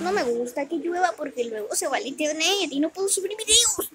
No me gusta que llueva porque luego se va el internet y no puedo subir videos.